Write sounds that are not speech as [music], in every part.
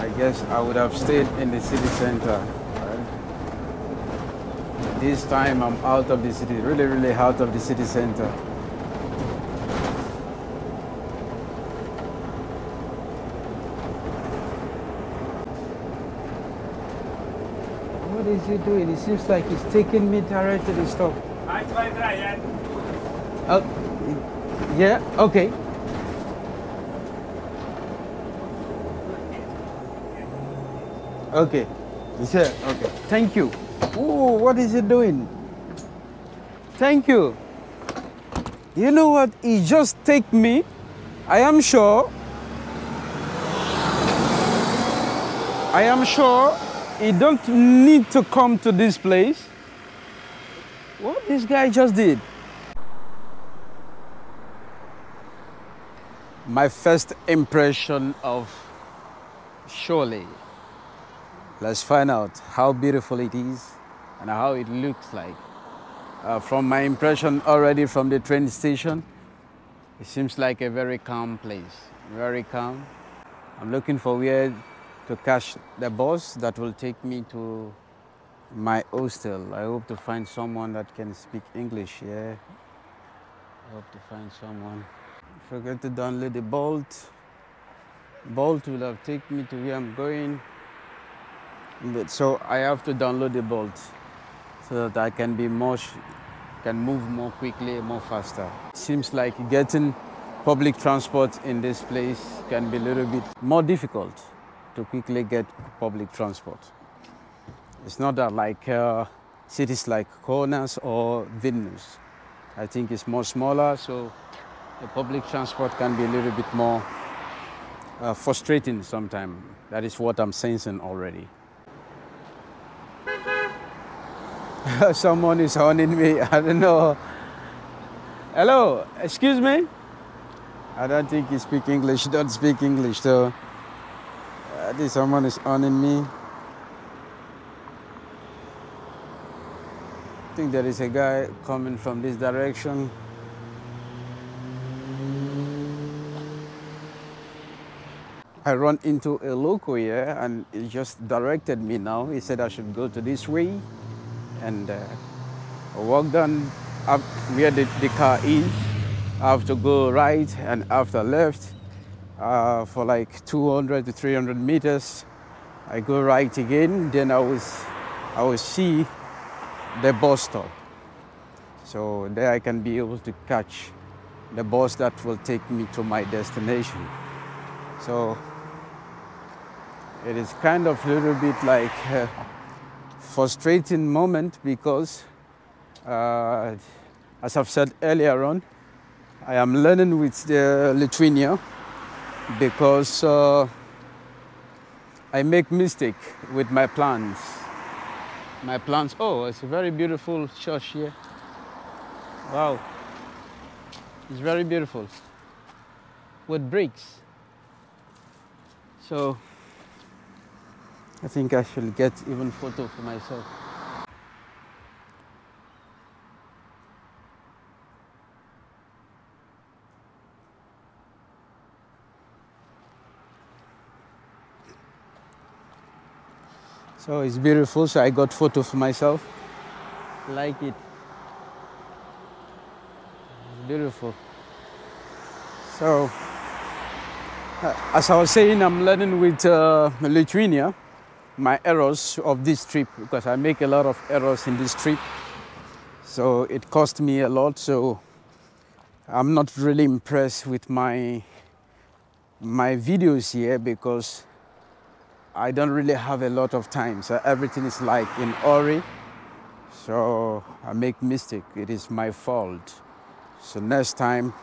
I guess I would have stayed in the city center. Right? This time I'm out of the city, really, really out of the city center. What is he doing? It seems like he's taking me direct to the stop. Oh, yeah, okay. Okay. Said, okay. Thank you. Oh, what is he doing? Thank you. You know what? He just take me. I am sure. I am sure he don't need to come to this place. What this guy just did. My first impression of Surely. Let's find out how beautiful it is and how it looks like. Uh, from my impression already from the train station, it seems like a very calm place, very calm. I'm looking for where to catch the bus that will take me to my hostel. I hope to find someone that can speak English, yeah. I hope to find someone. Forget to download the Bolt. Bolt will have taken me to where I'm going. So I have to download the Bolt so that I can be more, can move more quickly, more faster. Seems like getting public transport in this place can be a little bit more difficult to quickly get public transport. It's not that like uh, cities like Kaunas or Vilnius. I think it's more smaller, so the public transport can be a little bit more uh, frustrating sometimes. That is what I'm sensing already. [laughs] Someone is honing me. I don't know. Hello, excuse me. I don't think you speak English. You don't speak English, so I think someone is honing me. I think there is a guy coming from this direction. I run into a local here and he just directed me now. He said I should go to this way and uh, walk down up where the, the car is. I have to go right and after left uh, for like 200 to 300 meters. I go right again, then I will, I will see the bus stop. So there I can be able to catch the bus that will take me to my destination. So it is kind of a little bit like a frustrating moment because, uh, as I've said earlier on, I am learning with the Lithuania because uh, I make mistake with my plans. My plans. Oh, it's a very beautiful church here. Wow, it's very beautiful with bricks. So I think I should get even photo for myself. So it's beautiful, so I got photo for myself. Like it. It's beautiful. So uh, as I was saying, I'm learning with uh, Lithuania my errors of this trip because I make a lot of errors in this trip. So it cost me a lot. So I'm not really impressed with my my videos here because I don't really have a lot of time. So everything is like in hurry. So I make mistake. It is my fault. So next time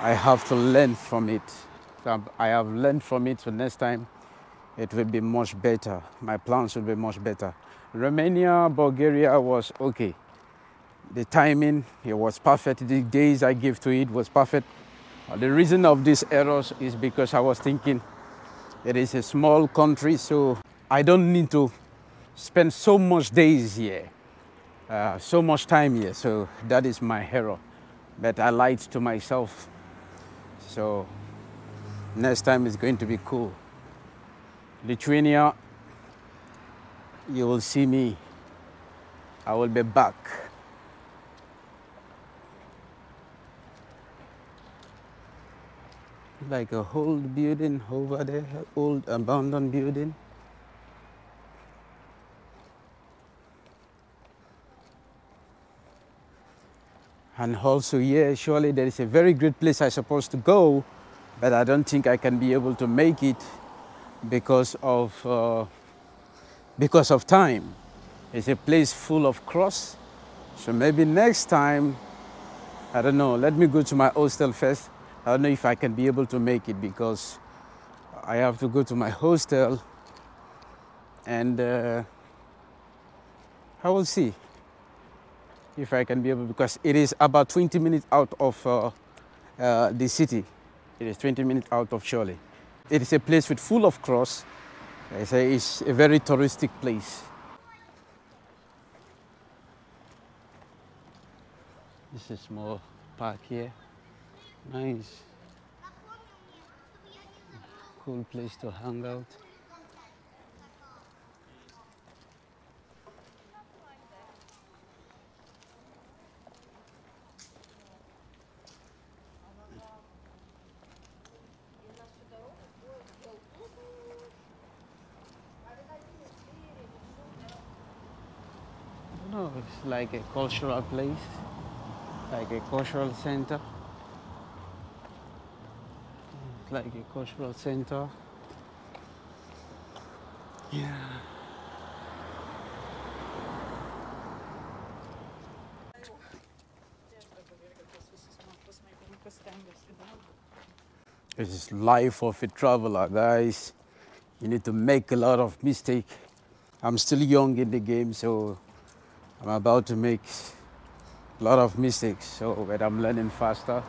I have to learn from it. I have learned from it. So next time it will be much better. My plans will be much better. Romania, Bulgaria was okay. The timing, it was perfect. The days I gave to it was perfect. The reason of these errors is because I was thinking it is a small country, so I don't need to spend so much days here, uh, so much time here. So that is my error. But I lied to myself. So next time is going to be cool. Lithuania, you will see me. I will be back. Like a old building over there, old abandoned building. And also, yeah, surely there is a very great place I'm supposed to go, but I don't think I can be able to make it because of uh, because of time. It's a place full of cross, so maybe next time, I don't know. Let me go to my hostel first. I don't know if I can be able to make it because I have to go to my hostel, and uh, I will see if I can be able because it is about 20 minutes out of uh, uh, the city. It is 20 minutes out of Chorley. It is a place with full of cross. I say it's a very touristic place. This is small park here. Nice. Cool place to hang out. No, it's like a cultural place, like a cultural center. It's like a cultural center. Yeah. It is life of a traveler, guys. You need to make a lot of mistake. I'm still young in the game, so I'm about to make a lot of mistakes. So, but I'm learning faster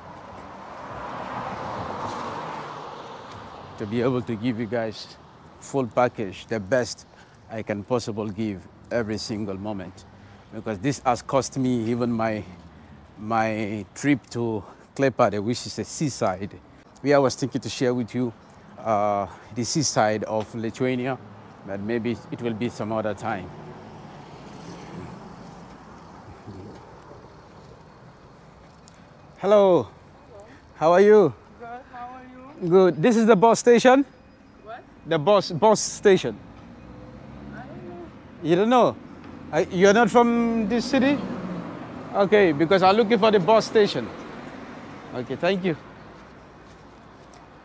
to be able to give you guys full package, the best I can possibly give every single moment. Because this has cost me even my my trip to Klaipėda, which is a seaside. We I was thinking to share with you uh, the seaside of Lithuania, but maybe it will be some other time. Hello. Hello. How are you? Good, how are you? Good. This is the bus station? What? The bus bus station. I don't know. You don't know? Uh, You're not from this city? Okay, because I'm looking for the bus station. Okay, thank you.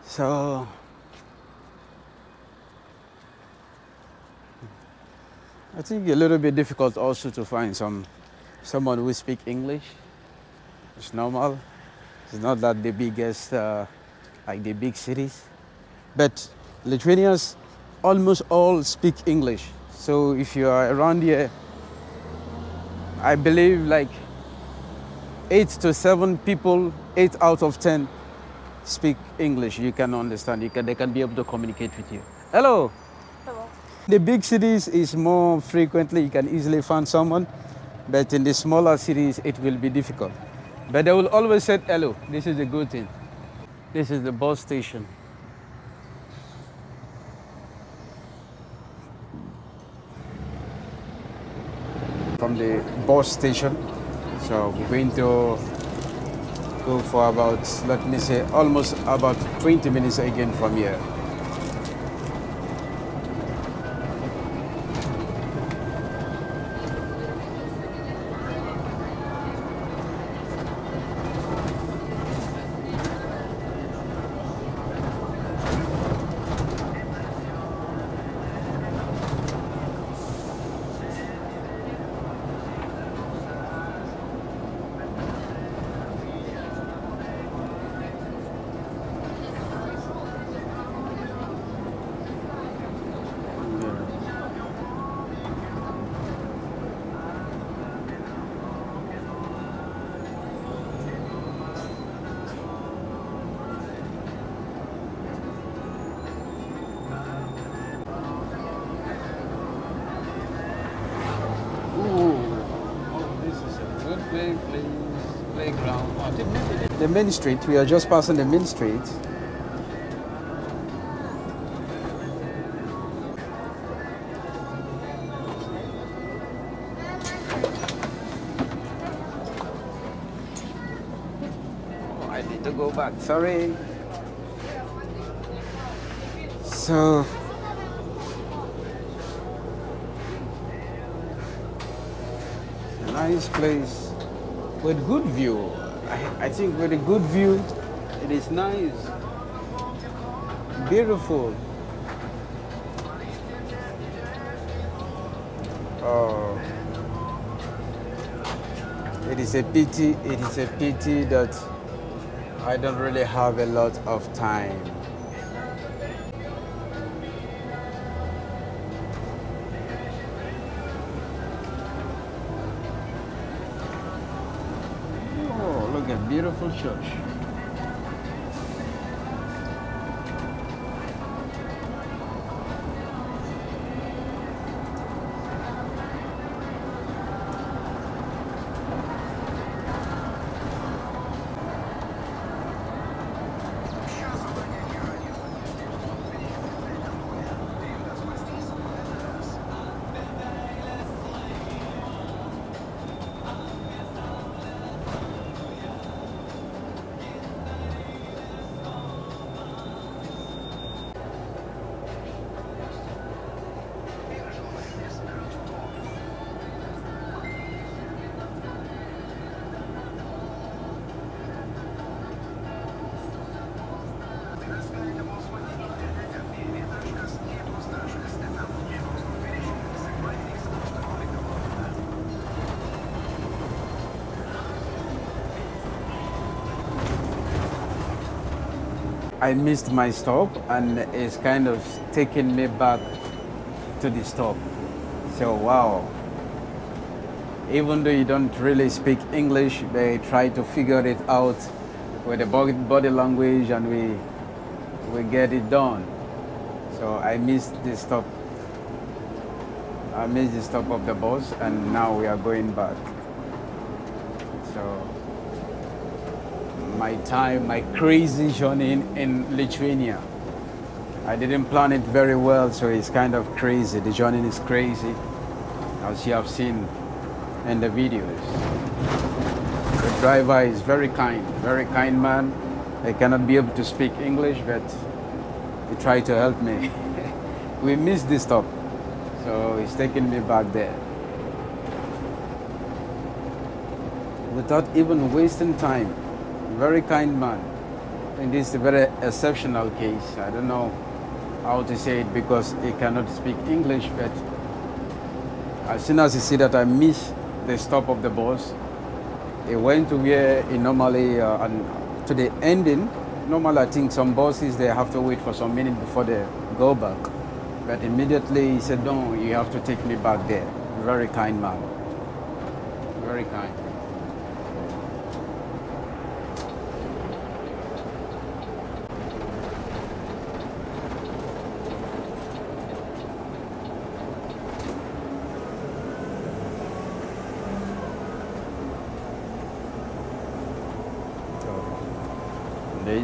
So, I think a little bit difficult also to find some someone who speak English. It's normal. It's not that the biggest, uh, like the big cities, but Lithuanians almost all speak English. So if you are around here, I believe like eight to seven people, eight out of ten, speak English. You can understand. You can, they can be able to communicate with you. Hello. Hello. The big cities is more frequently you can easily find someone, but in the smaller cities it will be difficult. But they will always say hello. This is a good thing. This is the bus station. From the bus station, so we're going to go for about let me say almost about 20 minutes again from here. the main street. We are just passing the main street. Oh, I need to go back. Sorry. So nice place with good view. I, I think with a good view, it is nice, beautiful. Oh. It is a pity, it is a pity that I don't really have a lot of time. Beautiful church. I missed my stop and it's kind of taking me back to the stop. So wow. Even though you don't really speak English, they try to figure it out with the body language and we we get it done. So I missed the stop. I missed the stop of the bus and now we are going back. So my time, my crazy journey in, in Lithuania. I didn't plan it very well, so it's kind of crazy. The journey is crazy, as you have seen in the videos. The driver is very kind, very kind man. I cannot be able to speak English, but he tried to help me. [laughs] we missed this stop, so he's taking me back there. Without even wasting time, very kind man. And this is a very exceptional case. I don't know how to say it because he cannot speak English, but as soon as he see that I miss the stop of the bus, he went to where he normally, uh, and to the ending, normally I think some buses, they have to wait for some minutes before they go back. But immediately he said, no, you have to take me back there. Very kind man. Very kind.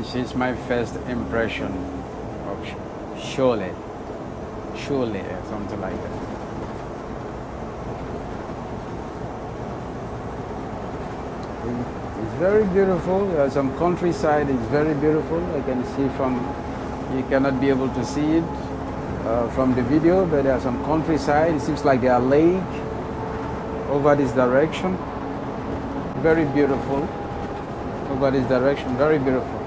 This is my first impression of Chole. Chole, or something like that. It's very beautiful. There's some countryside. It's very beautiful. I can see from, you cannot be able to see it uh, from the video, but there's some countryside. It seems like there are lake over this direction. Very beautiful over this direction. Very beautiful.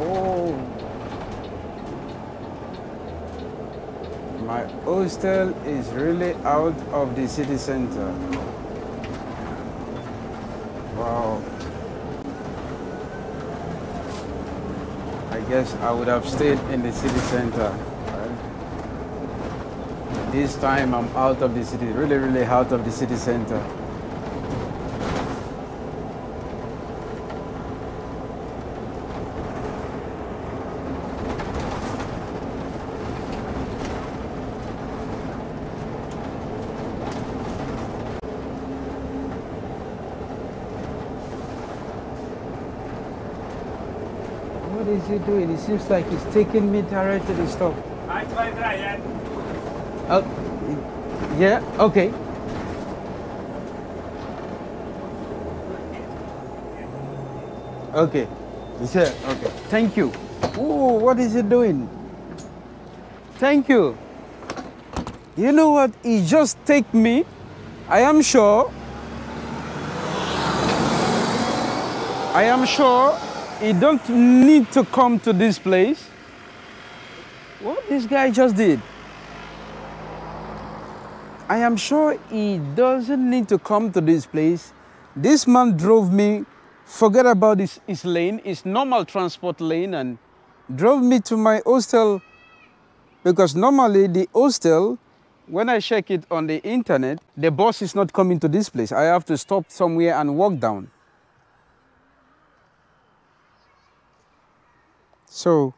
Oh. My hostel is really out of the city center. Wow. I guess I would have stayed in the city center. right? This time I'm out of the city, really, really out of the city center. He doing? It seems like he's taking me direct to the stop. Oh, yeah, okay. Okay. He said, okay. Thank you. Oh, what is he doing? Thank you. You know what? He just take me. I am sure. I am sure he don't need to come to this place. What this guy just did. I am sure he doesn't need to come to this place. This man drove me, forget about his, his lane, his normal transport lane, and drove me to my hostel. Because normally the hostel, when I check it on the internet, the bus is not coming to this place. I have to stop somewhere and walk down. So,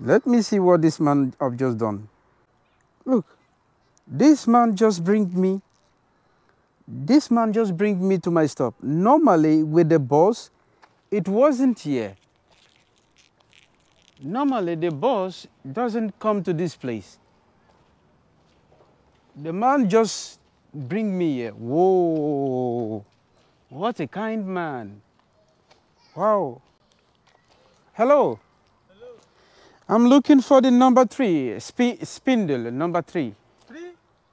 let me see what this man have just done. Look. This man just bring me, this man just bring me to my stop. Normally with the bus, it wasn't here. Normally the bus doesn't come to this place. The man just bring me here. Whoa, what a kind man. Wow. Hello. Hello. I'm looking for the number three, spi- spindle, number three. Three?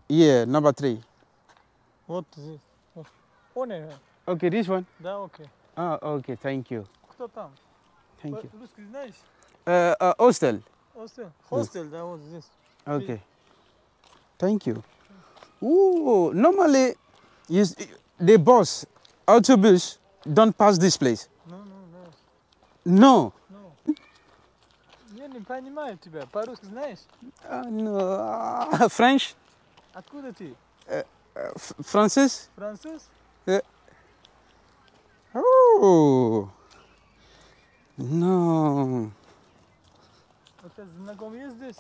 Yeah, number three. Вот здесь. Вот. Он, э, Okay, this one. да, окей. Ah, okay, thank you. Кто там? Thank По- you. Русский знаешь? Uh, uh, hostel. Хостел? Хостел, да, вот здесь. Okay. Thank you. Ooh, normally, you, s- the bus, autobus, don't pass this place. Ну, ну, да. No. Ну. Не понимаю тебя. По-русски знаешь? Uh, no. Uh, French? Откуда ты? Uh, F- Francis? Француз? Oh. No. У тебя знакомый здесь?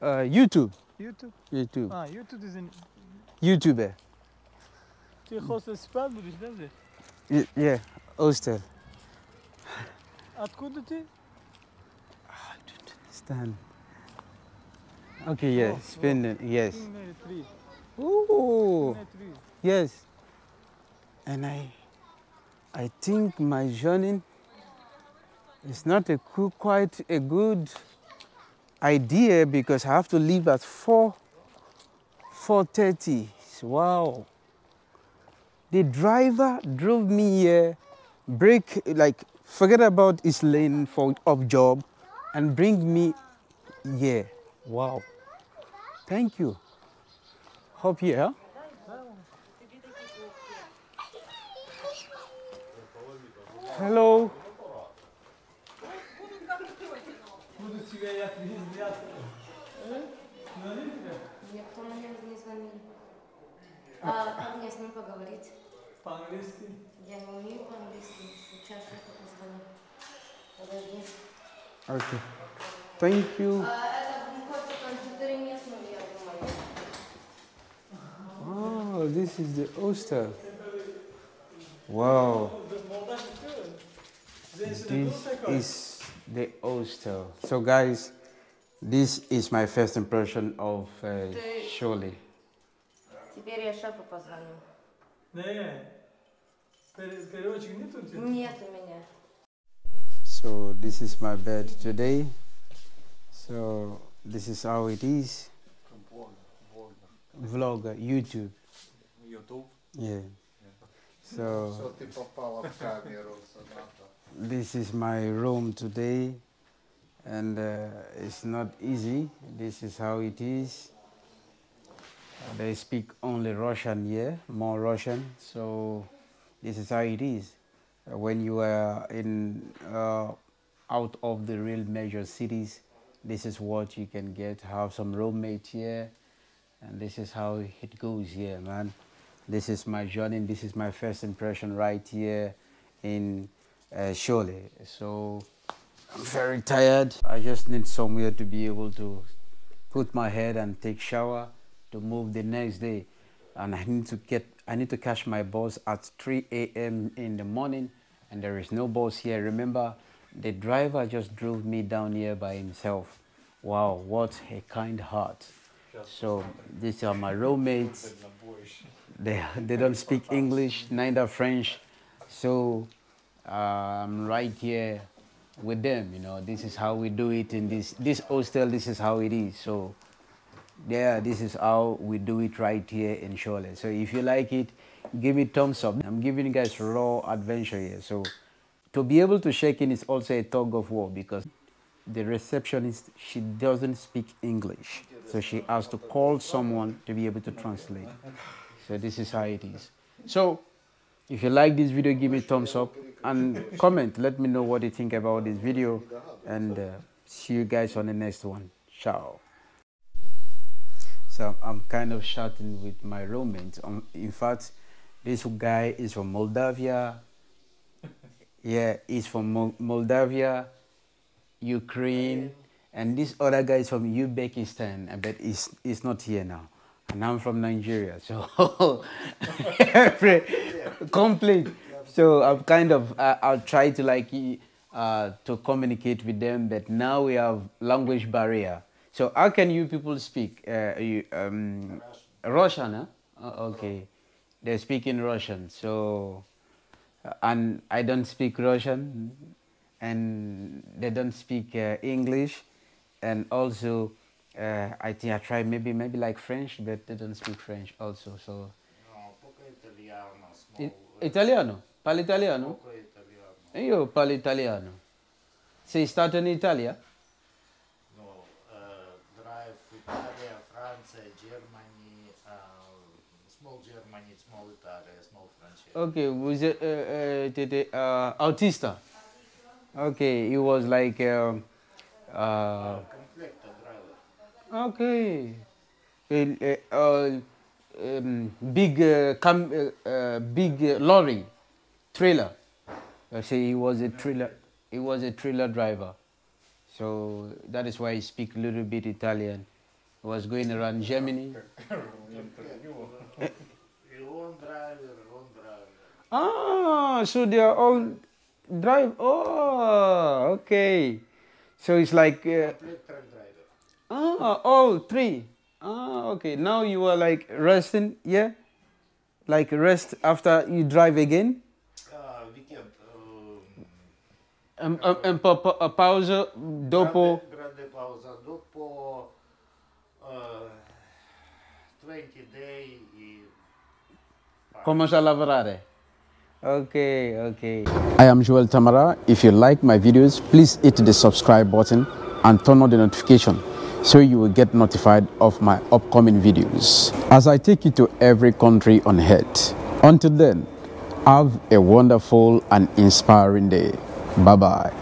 YouTube. YouTube? YouTube. А, YouTube is in... YouTuber. Ты хостел спать будешь, да, здесь? Yeah, hostel. Откуда ты? understand. Okay, yes, oh, spindle, oh. yes. Ooh. Yes. And I, I think my journey is not a quite a good idea because I have to leave at 4, 4.30. Wow. The driver drove me here, break, like, forget about his lane for, of job and bring me here. Wow. Thank you. Hope here. Hello. Буду тебя я пиздец. Никто мне не звонил. А как мне с ним поговорить? По-английски. Я не умею по-английски. Сейчас я позвоню. Подожди. Okay. Thank you. А это хоть в компьютере нет, но я думаю. Oh, this is the hostel. Wow. This is the hostel. So, guys, this is my first impression of uh, Shirley. Теперь я шефу позвоню. Не. Пер- Переводчик нет у тебя? Нет у меня. so this is my bed today. So this is how it is. Vlogger youtube. Youtube? Yeah, so this is my room today. And uh, it's not easy. This is how it is. They speak only russian here yeah? more russian. So this is how it is. When you are in uh, out of the real major cities, this is what you can get. Have some roommate here, and this is how it goes here, man. This is my journey. This is my first impression right here in uh, Shole. So I'm very tired. I just need somewhere to be able to put my head and take shower to move the next day. And I need to get, I need to catch my bus at 3 a.m. in the morning. And there is no bus here. Remember, the driver just drove me down here by himself. Wow, what a kind heart. So these are my roommates. They, they don't speak English, neither French. So uh, I'm right here with them. You know, this is how we do it in this this hostel. This is how it is. So yeah, this is how we do it right here in Shole. So if you like it, give me thumbs up. I'm giving you guys raw adventure here. So to be able to shake in is also a tug of war because the receptionist she doesn't speak English. So she has to call someone to be able to translate. So this is how it is. So if you like this video, give me thumbs up and comment. Let me know what you think about this video and uh, see you guys on the next one. Ciao. So I'm kind of shouting with my roommate. Um, in fact, this guy is from Moldavia. Yeah, he's from Mo- Moldavia, Ukraine, and this other guy is from Uzbekistan. I bet he's, he's not here now. And I'm from Nigeria, so [laughs] complete. So I'm kind of uh, I'll try to like uh, to communicate with them, but now we have language barrier. So how can you people speak? Uh, you, um, Russian, huh? Oh, okay, they speak in Russian. So uh, and I don't speak Russian, and they don't speak uh, English, and also uh, I think I tried maybe maybe like French, but they don't speak French also. So No, poco italiano, small. Italiano, parli italiano? Poco italiano. Io parlo italiano. Sei stato in Italia? No, uh, drive Italia, France, Germany, uh, small Germany, small Italy, small France. Okay, was it uh, uh, t'étais, uh, autista? Okay, he was like um, uh, okay, A- a- uh, um, big uh, cam- uh, uh, big uh, lorry trailer. Uh, say he was a trailer. He was a trailer driver. So that is why he speak a little bit Italian. He was going around Germany. [laughs] [laughs] Ah, so they are all drive. Oh, okay. So it's like. Uh, ah, all three. Ah, okay. Now you are like resting, yeah? Like rest after you drive again? Uh, weekend. Um, um, um, pa dopo. Grande, grande pauza dopo uh, 20 days. Comincia a lavorare. Okay, okay. I am Joel Tamara. If you like my videos, please hit the subscribe button and turn on the notification so you will get notified of my upcoming videos as I take you to every country on earth. Until then, have a wonderful and inspiring day. Bye bye.